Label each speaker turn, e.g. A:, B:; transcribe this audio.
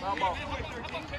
A: Vamos.